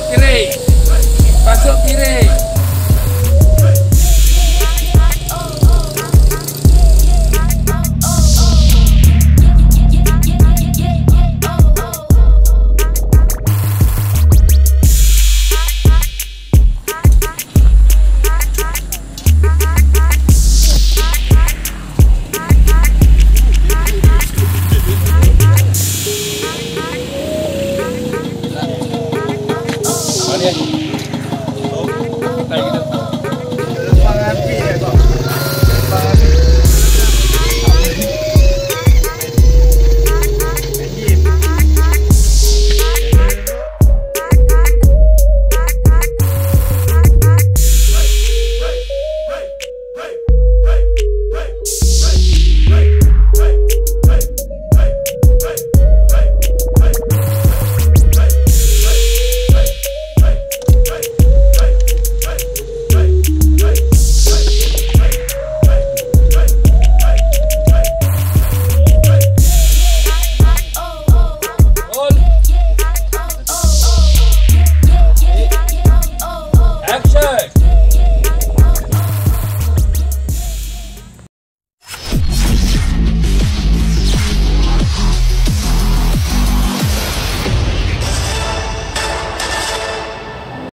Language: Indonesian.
Pasok kiri. masuk kiri.